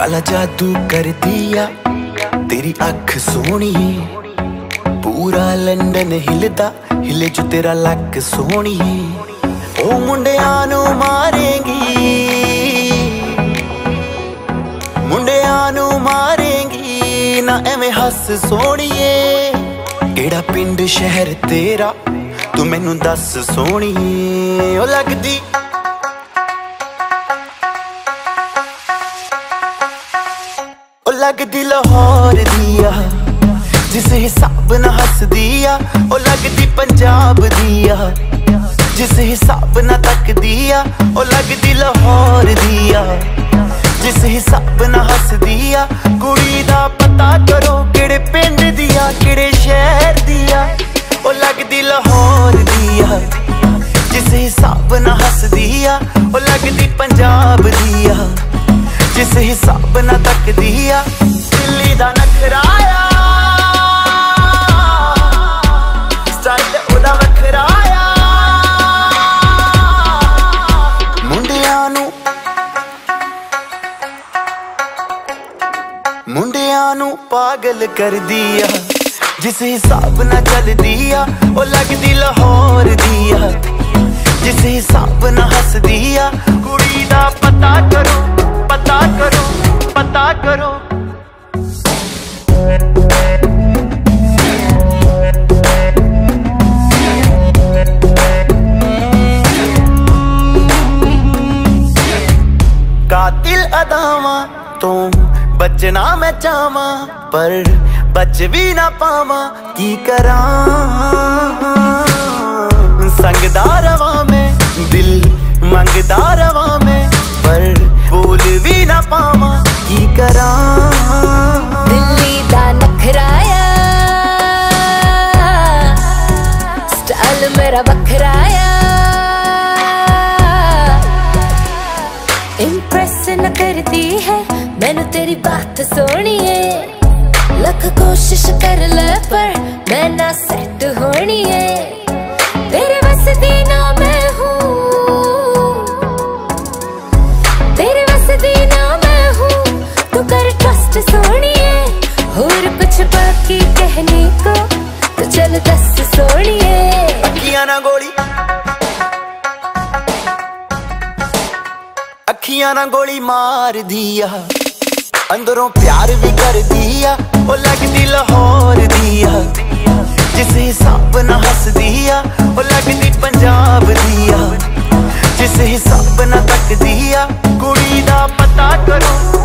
ਕਾਲਾ ਜਾਦੂ ਕਰਦੀ ਆ। ਤੇਰੀ ਅੱਖ ਸੋਹਣੀ ਪੂਰਾ ਲੰਡਨ ਹਿਲਦਾ, ਹਿਲੇ ਚ ਤੇਰਾ ਲੱਕ ਸੋਹਣੀ ਉਹ ਮੁੰਡਿਆਂ ਨੂੰ ਮਾਰੇਗੀ। ਮੁੰਡਿਆਂ ਨੂੰ ਮਾਰੇਗੀ। ਨਾ ਐਵੇਂ ਹੱਸ ਸੋਹਣੀਏ ਕਿਹੜਾ ਪਿੰਡ, ਸ਼ਹਿਰ ਤੇਰਾ? ਤੂੰ ਮੈਨੂੰ ਦੱਸ ਸੋਹਣੀਏ ਉਹ ਲੱਗਦੀ ਲੱਗਦੀ ਲਾਹੌਰ ਦੀ ਆ ਜਿਸ ਹਿਸਾਬ ਨਾਲ ਹੱਸਦੀ ਆ, ਉਹ ਲੱਗਦੀ ਪੰਜਾਬ ਦੀ ਆ ਜਿਸ ਹਿਸਾਬ ਨਾਲ ਤੱਕਦੀ ਆ, ਉਹ ਲੱਗਦੀ ਲਾਹੌਰ ਦੀ ਆ ਜਿਸ ਹਿਸਾਬ ਨਾਲ ਹੱਸਦੀ ਆ, ਕੁੜੀ ਦਾ ਪਤਾ ਕਰੋ ਕਿਹੜੇ ਪਿੰਡ ਦੀ ਆ ਕਿਹੜੇ ਸ਼ਹਿਰ ਦੀ ਆ ਉਹ ਲੱਗਦੀ ਲਾਹੌਰ ਦੀ ਆ ਜਿਸ ਹਿਸਾਬ ਨਾਲ ਹੱਸਦੀ ਆ, ਉਹ ਲੱਗਦੀ ਪੰਜਾਬ ਦੀ ਆ ਜਿਸ ਹਿਸਾਬ ਨਾਲ ਤੱਕਦੀ ਆ, ਦਿੱਲੀ ਦਾ ਨਖਰਾਇਆ ਸਟਾਈਲ ਉਹਦਾ ਵੱਖਰਾਇਆ ਮੁੰਡਿਆਂ ਨੂੰ ਮੁੰਡਿਆਂ ਨੂੰ ਪਾਗਲ ਕਰਦੀ ਆ। ਜਿਸ ਹਿਸਾਬ ਨਾਲ ਚੱਲਦੀ ਆ, ਉਹ ਲੱਗਦੀ ਲਾਹੌਰ। ਕਰੋ। ਕਾਤਿਲ ਅਦਾਵਾਂ ਤੂੰ ਬਚਣਾ ਮੈਂ ਚਾਹਾਂ, ਪਰ ਬਚ ਵੀ ਨਾ ਪਾਵਾਂ। ਕੀ ਕਰਾਂ? ਸੰਗਦਾ ਰਵਾਂ करती है। मैनू तेरी बात सोनी है। लख कोशिश कर ले, पर मैं ना सेट होनी है। तेरे बस दी ना मैं हूँ। तेरे बस दी ना मैं हूँ। तू कर ट्रस्ट सोनी है। कुछ बाकी कहने को तो चल दस सोनी है। ना गोली। ਅੱਖੀਆਂ ਨਾਲ ਗੋਲੀ ਮਾਰਦੀ ਆ। ਅੰਦਰੋਂ ਪਿਆਰ ਵੀ ਕਰਦੀ ਆ, ਉਹ ਲੱਗਦੀ ਲਾਹੌਰ ਦੀ ਆ। ਜਿਸ ਹਿਸਾਬ ਨਾਲ ਹੱਸਦੀ ਆ, ਉਹ ਲੱਗਦੀ ਪੰਜਾਬ ਦੀ ਆ। ਜਿਸ ਹਿਸਾਬ ਨਾਲ ਤੱਕਦੀ ਆ, ਕੁੜੀ ਦਾ ਪਤਾ ਕਰੋ।